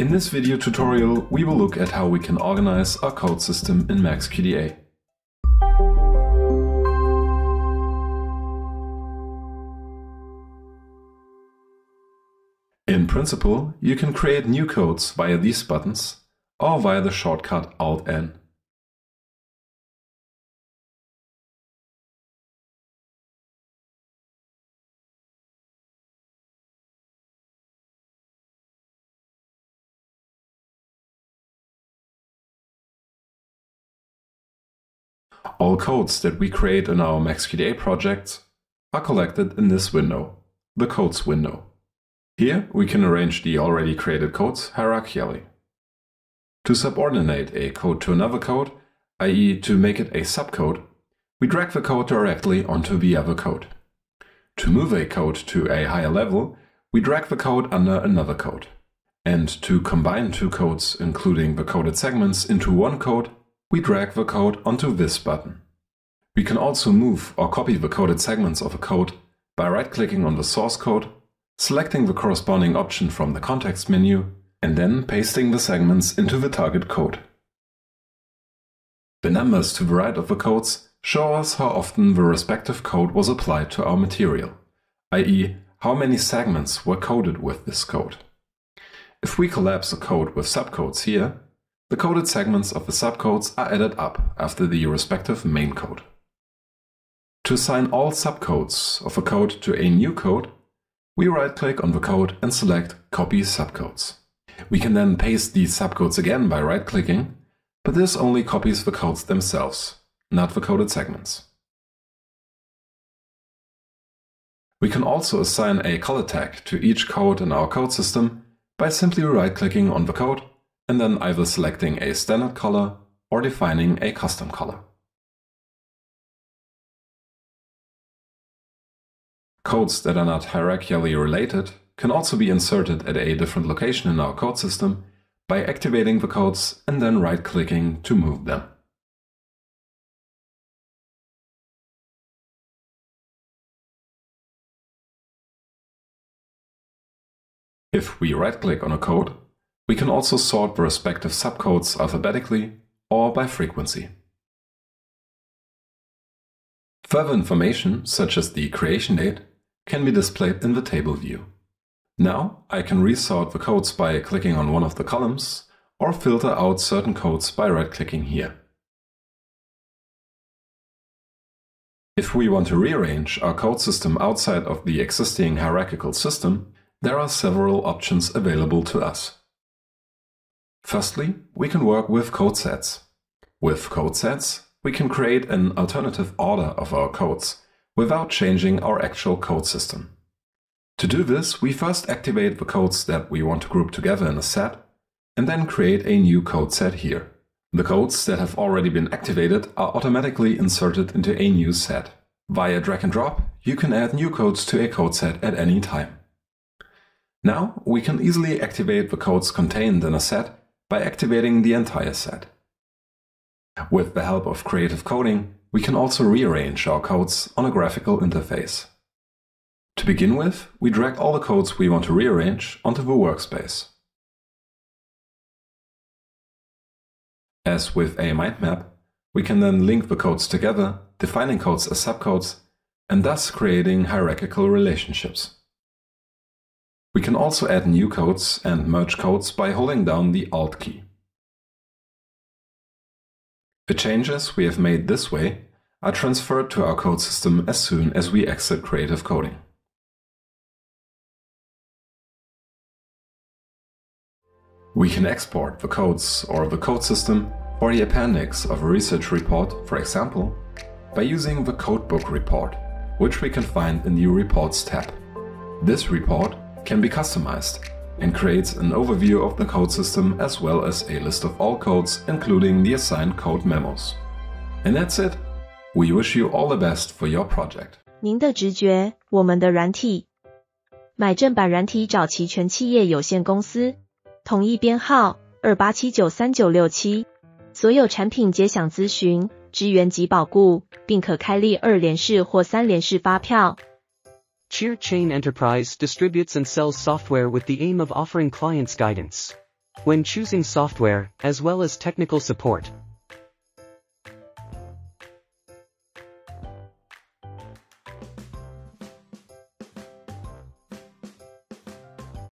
In this video tutorial, we will look at how we can organize our code system in MaxQDA. In principle, you can create new codes via these buttons or via the shortcut Alt-N. All codes that we create in our MaxQDA projects are collected in this window, the Codes window. Here we can arrange the already created codes hierarchically. To subordinate a code to another code, i.e. to make it a subcode, we drag the code directly onto the other code. To move a code to a higher level, we drag the code under another code. And to combine two codes, including the coded segments, into one code, we drag the code onto this button. We can also move or copy the coded segments of a code by right-clicking on the source code, selecting the corresponding option from the context menu, and then pasting the segments into the target code. The numbers to the right of the codes show us how often the respective code was applied to our material, i.e. how many segments were coded with this code. If we collapse the code with subcodes here, the coded segments of the subcodes are added up after the respective main code. To assign all subcodes of a code to a new code, we right-click on the code and select Copy Subcodes. We can then paste these subcodes again by right-clicking, but this only copies the codes themselves, not the coded segments. We can also assign a color tag to each code in our code system by simply right-clicking on the code and then either selecting a standard color or defining a custom color. Codes that are not hierarchically related can also be inserted at a different location in our code system by activating the codes and then right-clicking to move them. If we right-click on a code, we can also sort the respective subcodes alphabetically or by frequency. Further information, such as the creation date, can be displayed in the table view. Now I can resort the codes by clicking on one of the columns or filter out certain codes by right-clicking here. If we want to rearrange our code system outside of the existing hierarchical system, there are several options available to us. Firstly, we can work with code sets. With code sets, we can create an alternative order of our codes without changing our actual code system. To do this, we first activate the codes that we want to group together in a set, and then create a new code set here. The codes that have already been activated are automatically inserted into a new set. Via drag and drop, you can add new codes to a code set at any time. Now, we can easily activate the codes contained in a set by activating the entire set. With the help of creative coding, we can also rearrange our codes on a graphical interface. To begin with, we drag all the codes we want to rearrange onto the workspace. As with a mind map, we can then link the codes together, defining codes as subcodes, and thus creating hierarchical relationships. We can also add new codes and merge codes by holding down the Alt key. The changes we have made this way are transferred to our code system as soon as we exit creative coding. We can export the codes or the code system or the appendix of a research report, for example, by using the Codebook report, which we can find in the Reports tab. This report can be customized and creates an overview of the code system as well as a list of all codes, including the assigned code memos. And that's it. We wish you all the best for your project. 您的直觉，我们的软体。买正版软体找祺荃企业有限公司，统一编号二八七九三九六七。所有产品皆享咨询、支援及保固，并可开立二联式或三联式发票。Cheer Chain Enterprise distributes and sells software with the aim of offering clients guidance. When choosing software, as well as technical support,